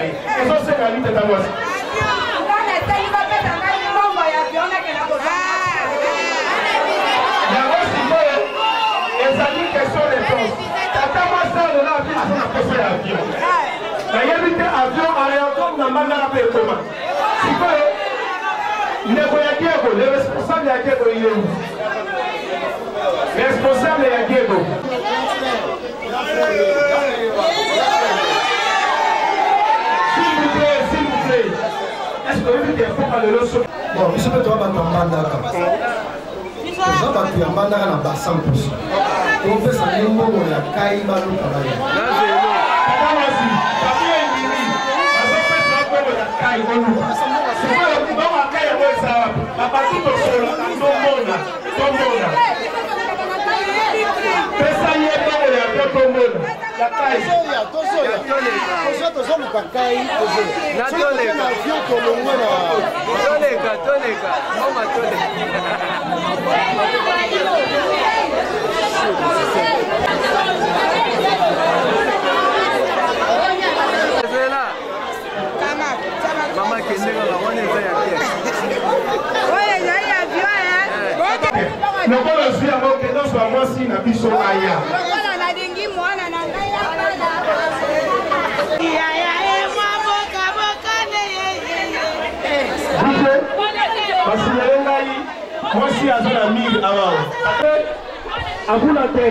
nazozela ye ezosenga li tata mwasi? Yango sikoyo ezali question réponse tata mwasi olela abi aza na poso ya avion. Nayebi te avion aéroport na mbandaka mpe ekoma. Sikoyo ndeko ya diego le responsable ya diego il est où responsable ya diego bon biso mpe toa bato ya mbandaka. Oza bato ya mbandaka na basan pusu topesa ye mbongo ya kai balukaka ye babati tosolaka tomona tomona pesa ye. yango tomona tozoluka kai na avio tolongwe natoleka toleka oma toleka mama kendekaka wana eza ya te lokola zwi yango kende oso ya mwasi na biso aya. alingi mwana na ngai abala basinele ngai mwasi aza na mire awa. Akuna te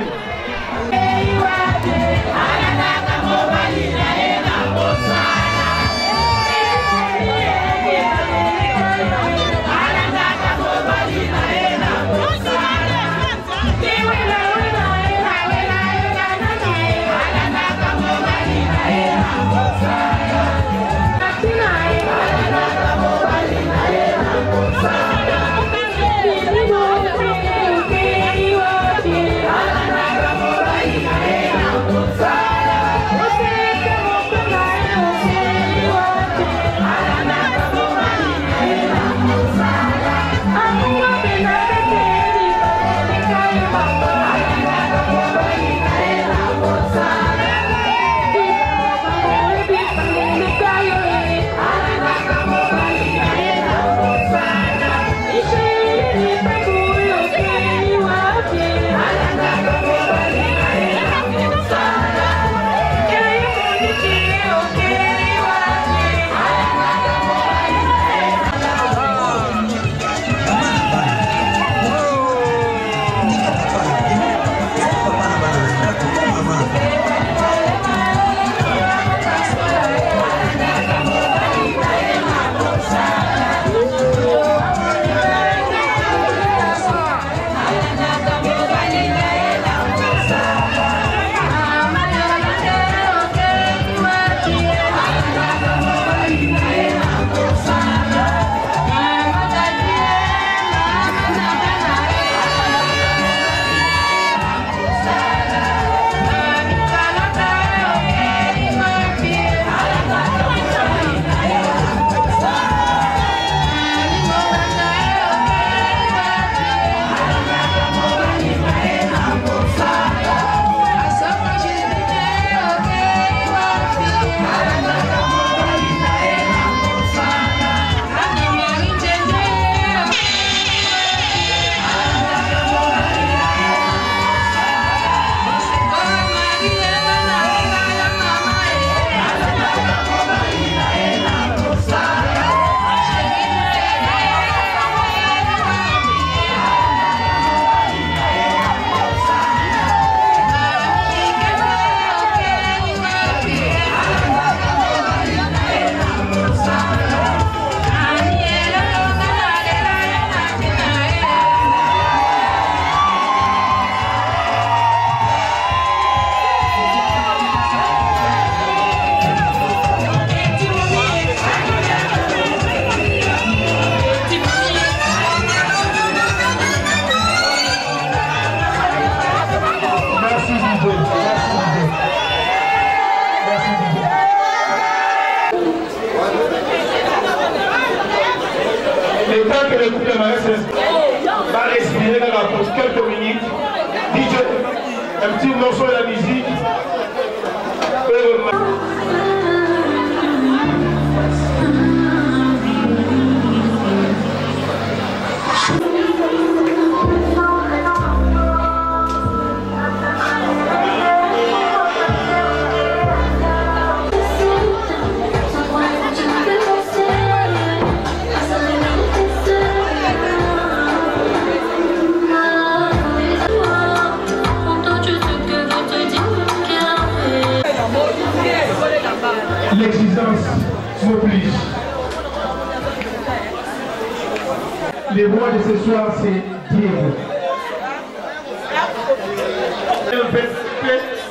Le de ce soir, c'est Diego.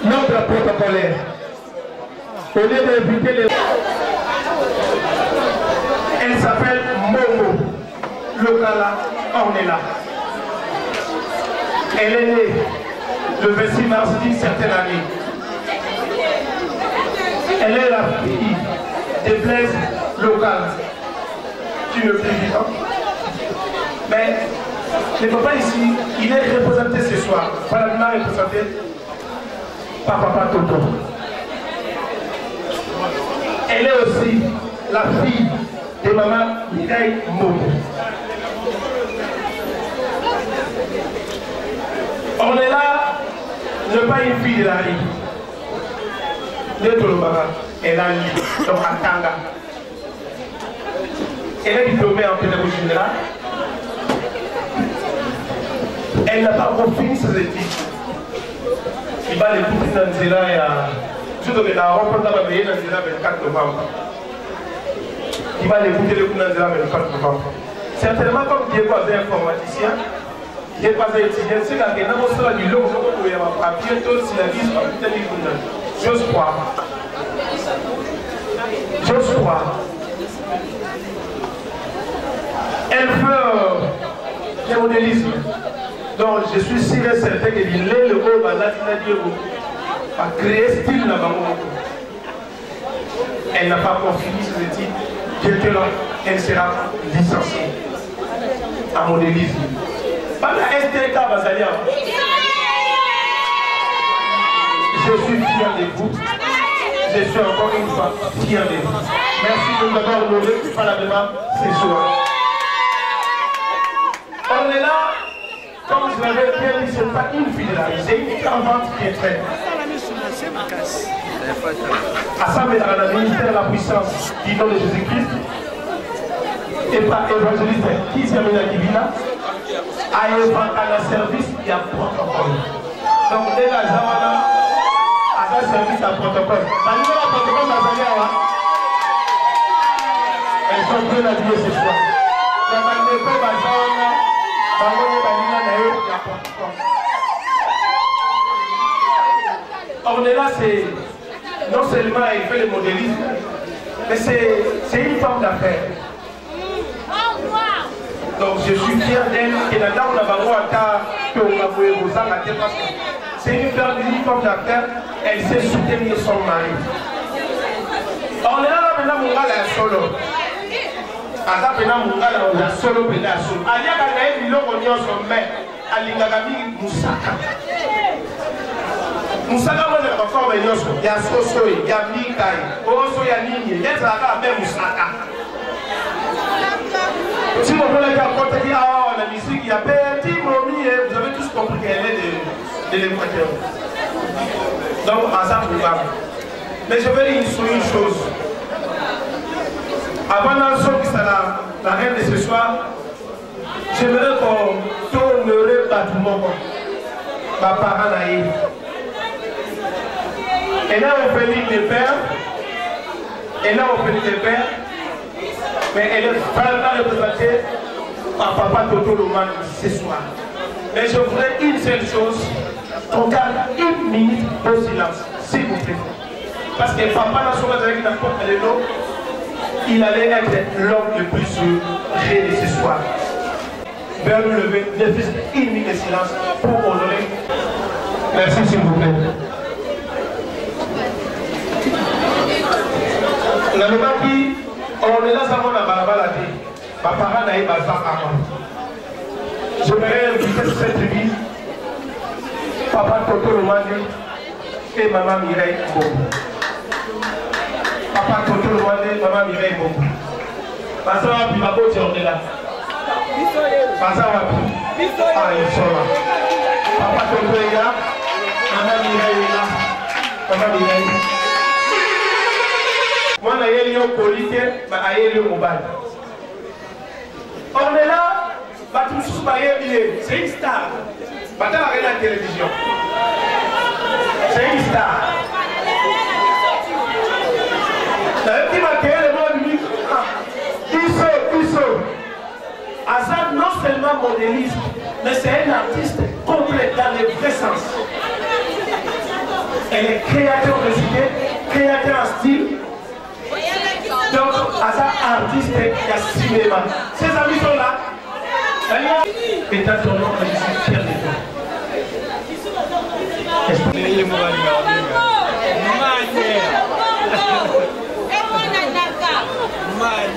Notre protocolaire. Au lieu d'inviter les... Elle s'appelle Momo. Locala Ornella. Elle est née le 26 mars d'une certaine année. Elle est la fille des Blaise locales qui ne plus Mais le papa ici, il est représenté ce soir, parallèlement représenté par papa Toto. Elle est aussi la fille de maman Mireille Momo. On est là, ne pas une fille de la rue. ne tolobaka elle a lu donc atanga elle est diplômée en pédagogie générale Elle n'a pas encore fini ses études. Il va l'écouter dans Nzela et à. Je te la rencontre dans Nzela le 4 novembre. Il va l'écouter le coup dans Nzela le 4 novembre. Certainement, comme Diego est informaticien, Diego est étudiant, c'est qu'il y a un monstre du lot, il y a un papier, tout, si la vie, c'est pas putain de J'ose croire. J'ose croire. Elle veut le modélisme. Donc je suis sûr et certain que l'île le haut va va créer style là Elle n'a pas encore fini ses études. Quelqu'un elle sera licenciée en modélisme. Pas la STK Basalia. Je suis fier de vous. Je suis encore une fois fier de vous. Merci de nous avoir honoré par la demande ce soir. Là, comme je l'avais pas une c'est une caravane qui est faite. Assemblée dans le ministère de la puissance du nom de Jésus-Christ, et par évangéliste qui s'est amené à Kibina, à le service, y a protocole. Donc, dès la Zamana, à un service à protocole. La protocole, la habillées ce soir. La Bamone, Balina, Nayo, il y a protocole. On est là, c'est non seulement il fait le modélisme, mais c'est une femme d'affaires. Donc je suis fier d'elle et là on a besoin que vous en parce que c'est une femme, une femme d'affaires, elle sait soutenir son mari. Là maintenant mon gars la solo. Aza mpena mongala ya solo mpena ya solo. Aliaka na ye biloko nyonso me alingaka mingi mosaka. Mosaka mo ezalaka forme nyonso ya soso ya mikai. Oso ya nini? Ezalaka me mosaka. Si mokolaki akotaki awa na misiki ya petit momi vous avez tous compris qu'elle est de, de l'équateur. Donc aza probable mais je vais dire une chose avant nazongisa la, la reine de ce soir j'aimerais qu'on tournere bato moko baparent na ye elle a orpheline de père elle a orpheline de père mais elle est vraiment représentée par papa Toto Loman ce soir. Mais je voudrais une seule chose. Qu'on garde une minute de silence s'il vous plaît. Parce que papa n'a pas avec la porte de l'eau il allait être l'homme le plus heureux de ce soir. Vers nous lever, ne fût une minute de silence pour honorer. Merci s'il vous plaît. nalobaki olela sango na balabala te bapara na ye baza ama j'aimerais inviter cette tribune papa toto lomandi et maman mireille mbongo papa toto lomande mama mireille mbongo. Baza wapi? Baboti ordela baza wapi? Aisola papa toto eya mama mireille ela. Mama mireille. Mwana ayeli yo koli te ayeli yo mobali. Ordela bato mosusu bayebi ye. C'est une star. Batalaka na télévision. C'est une star aza non seulement modéliste mais c'est un artiste complet dans le vrai sens. Elle est créateur de idées créateur en style. Donc aza artiste ya cinéma. Ses amis sont là. Et dans ton nom je suis fier de toi.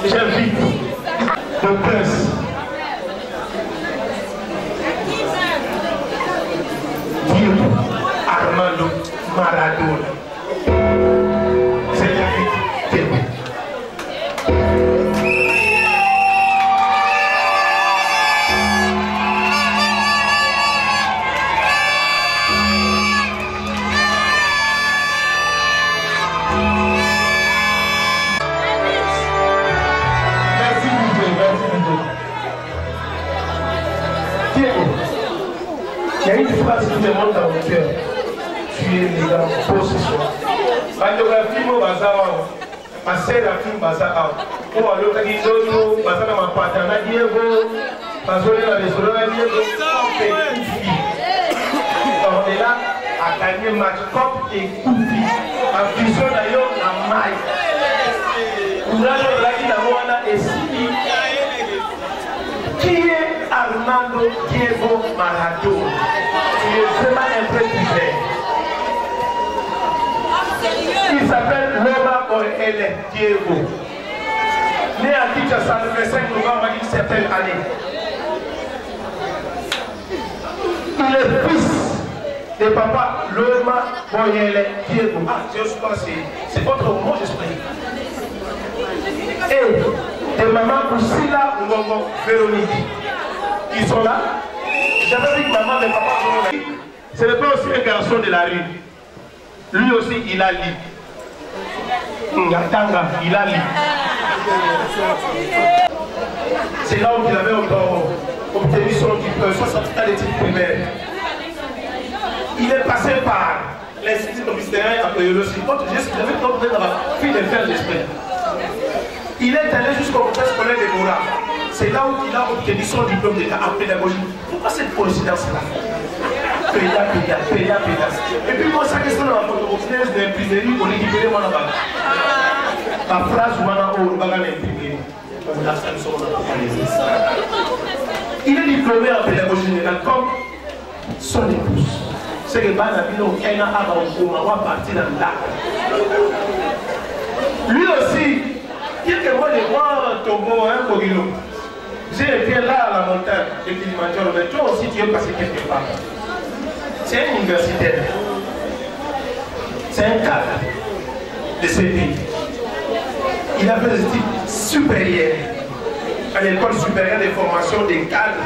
J'invite le prince Armando Maradona. C'est l'invite Diego. Merci Diego, merci Diego. Diego, soir. bandeko ya filme baza awa. Basere ya filme baza awa. Oyo balotaki nzoto baza na mapata na diego. Bazolela lesolo na diego. Ekufi ordela akanye match cop ekufi bavision na yo na mai courage ozalaki nango wana esili. Est Armando Diego Maradona? Il est vraiment un peu divers. Il s'appelle Roma Orele Diego. Né à Kinshasa le 25 novembre d'une certaine année. Il est fils de papa Loma Boyele Diego. Ah, je crois c'est votre mot d'esprit. Et de maman Priscilla Ngongo Véronique. Ils sont là. J'avais dit que maman et papa. Ce n'est pas aussi un garçon de la rue. Lui aussi, il a lu. Ngatanga, il a lu. C'est là où il avait encore obtenu son diplôme, son certificat d'études primaires. Il est passé par l'Institut ministériel en biologie. Quand j'avais compris dans la fille de faire l'esprit. Il est allé jusqu'au conseil scolaire de Moura. C'est là où il a obtenu son diplôme d'État en pédagogie. Pourquoi cette coïncidence-là? Péda, péda, péda, péda. Et puis moi, ça question dans la photocopieuse de l'imprimerie, on est libéré moi là-bas. Ma phrase, moi, on va l'imprimer. Il est diplômé en pédagogie générale comme son épouse. C'est que Bana Bino, elle a avant on va partir dans lac. Lui aussi, quelques mois de voir Togo, hein, Kogilo. J'ai été là à la montagne de Kilimanjaro, mais toi aussi tu es passé quelque part. C'est un universitaire. C'est un cadre de ce pays. Il a fait des études supérieures à l'école supérieure de formation des cadres.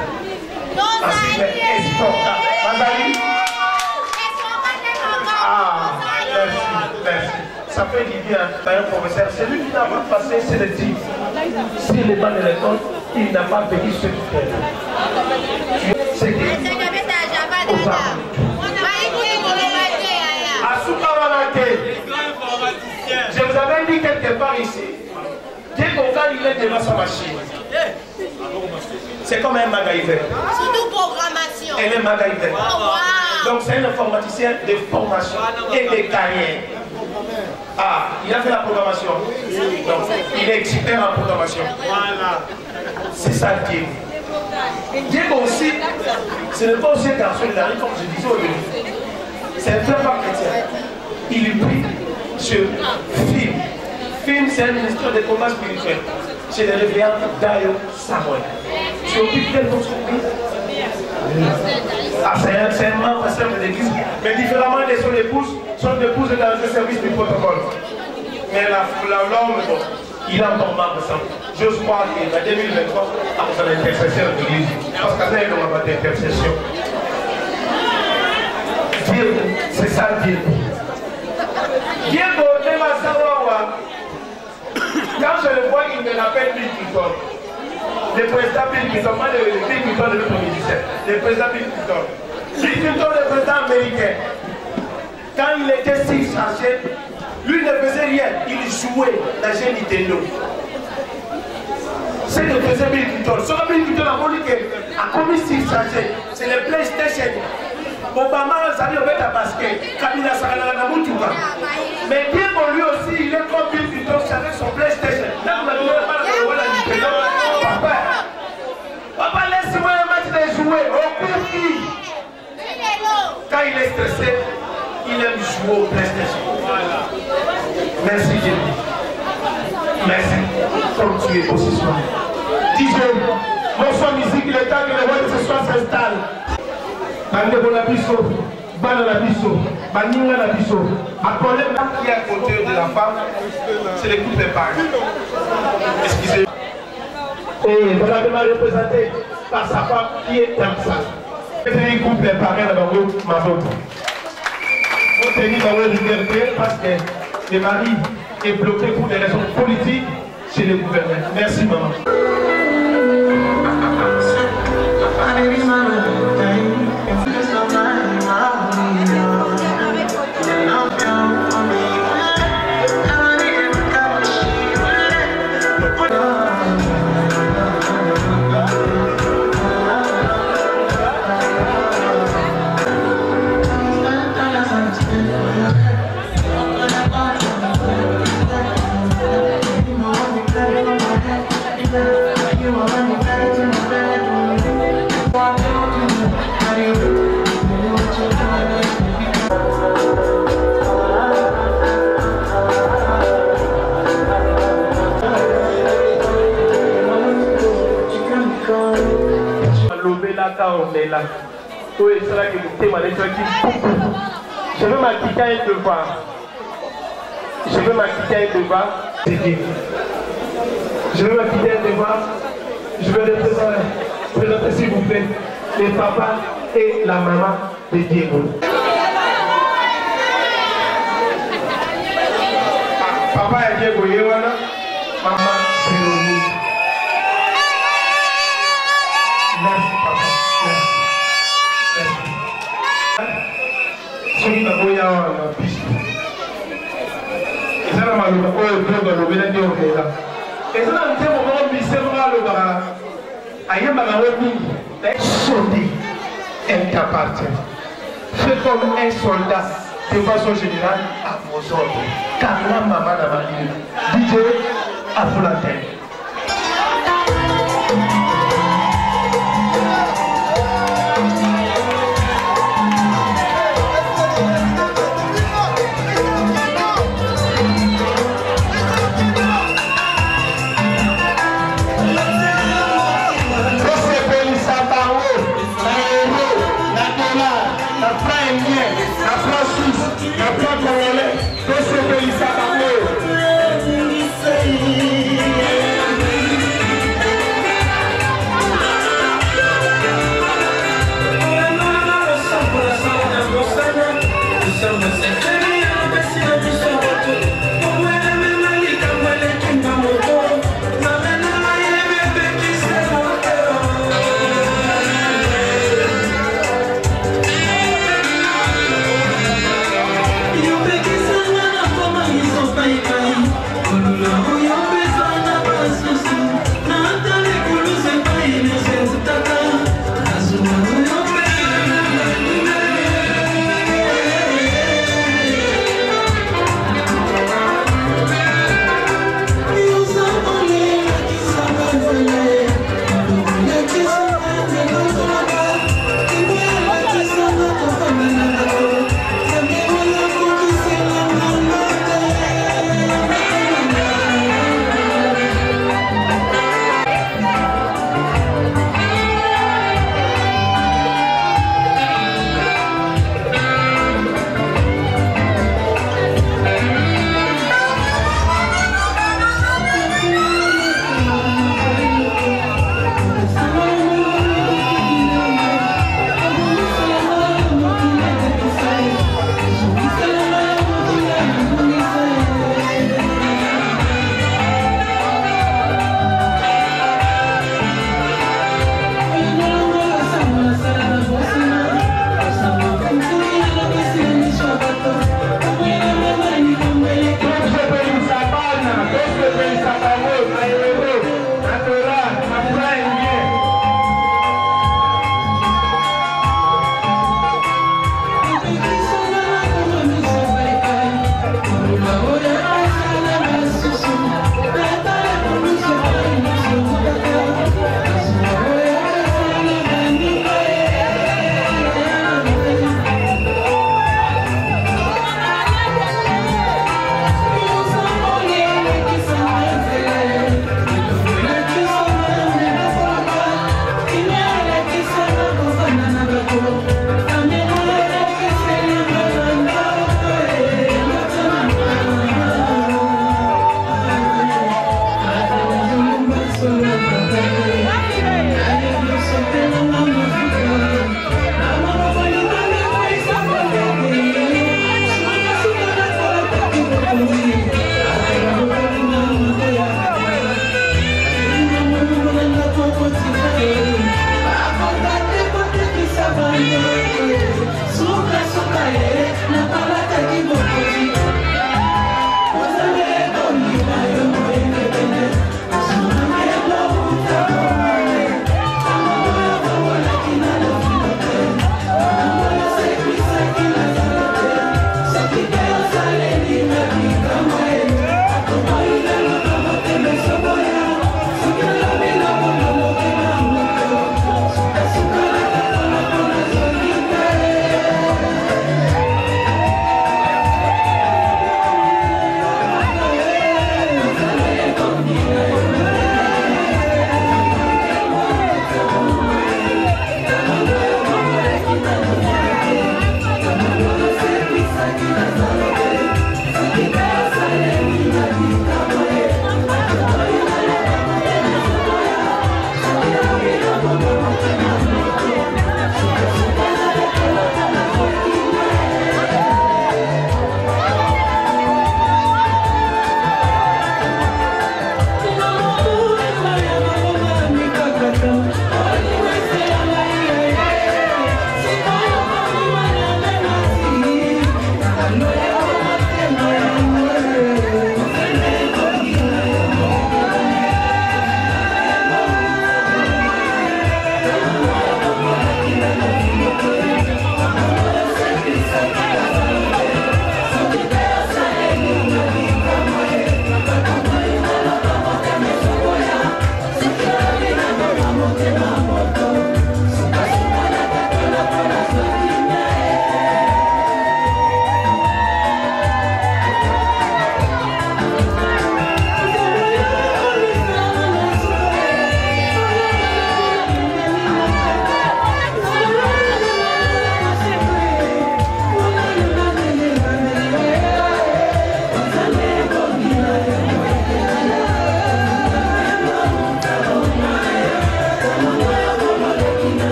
Ensuite. Mazali Ah, merci, merci. Ça fait du bien un professeur. Celui qui n'a pas passé sélectif sur les bancs de l'école, il n'a pas payé ce qu'il fait. C'est que dit quelque part ici, dès qu'on gagne, il est devant sa machine. C'est comme un MacGyver. Surtout programmation. Elle est MacGyver. Donc c'est un informaticien de formation et de carrière. Ah, il a fait la programmation. Donc, il est expert en programmation. Voilà. C'est ça Dieu. Dieu aussi, ce n'est pas aussi de la rue, comme je disais au début. C'est un pas chrétien. Il prie sur film. C'est un ministère de combat spirituel. C'est le révérend Dayo Samuel. Ah, c'est un, membre simple de l'église, mais différemment de son épouse, son épouse est dans le service du protocole. Mais l'homme, bon, il est encore membre simple. J'ose croire qu'il est en 2023 à son intercession de l'église. Parce qu'à est dans ma d'intercession. C'est ça Dieu. Dieu, n'est pas savoir. Quand je le vois, il me rappelle Bill Clinton. Le président Bill Clinton, moi le Bill Clinton de notre musicien. Le président Bill Clinton. Bill Clinton, le président américain. Quand il était si chargé, lui ne faisait rien. Il jouait dans jeu Nintendo. C'est le président Bill Clinton. Son Bill Clinton a commis si chargé. C'est le PlayStation. Obama basket kabila asakanaka mais diego lui aussi il est comme bill clinton chargé son playstation nakunakiwala nintendo papa papa laisse-moi un match de jouer au courti quand il est stressé il aime jouer au playstation merci dieu merci. Comme tu es ce soir disons morceau musique est temps que le roi de ce soir s'installe bandeko na biso bana na biso baninga na biso baproblème qui est à côté de la femme c'est les couples épargne excusez et probablement représenté par sa femme qui est comme ça. C'est un couple épargne na bango maboko obtenu bango liberté parce que le mari est bloqué pour des raisons politiques chez le gouvernement merci maman omela oyo esalaki motema netwaki puku je vais m'acquitter un devoir. Je vais m'acquitter un devoir. Je vais m'acquitter un devoir. Je vais les présenter, présenter s'il vous plaît les papas et la maman de Diego. Papa ya Diego ye mama claude alobelaki omela eza comme un soldat. De façon générale à vos ordres. Kanga mama na malili dj afulatel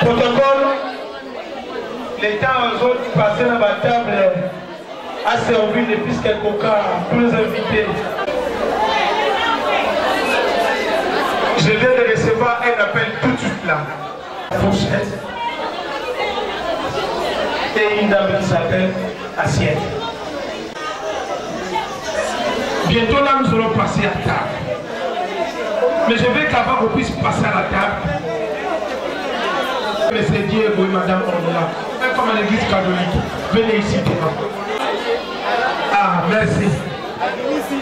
protocole le temps ozopasse na batable a servi depuis quelque cas tous les invités. Je viens de recevoir un appel tout de suite là. Fourchette. Et une dame qui s'appelle assiette. Bientôt là nous allons passer à table mais je veux qu'avant qu'on puisse passer à la table Monsieur et Madame même comme à l'église catholique, venez ici devant. Ah, merci.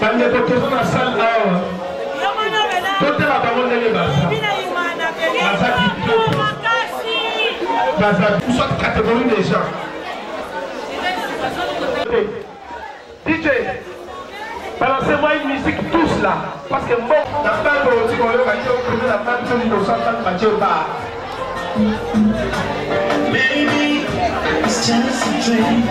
Bande salle awa totala bango ndenge baza baza kitoko baza soit catégorie des gens. DJ balancez-moi une musique tous là. Parce que bon. La femme de l'autre, on l'a dit, on connaît la femme de l'autre, on s'en va Dieu par. Baby, it's just a dream.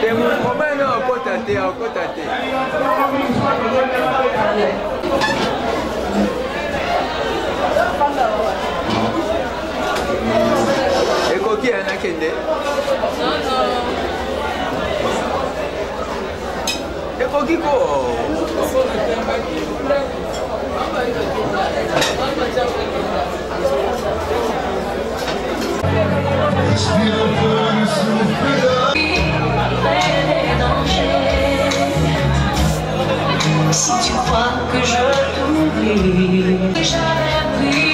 temokoma ene okota te okota te o que é, né, Kendê? É não. Respira por isso, Si tu crois que je t'oublie, jamais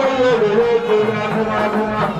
Thank you.